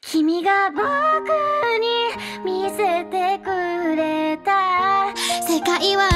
君が僕に見せてくれた世界は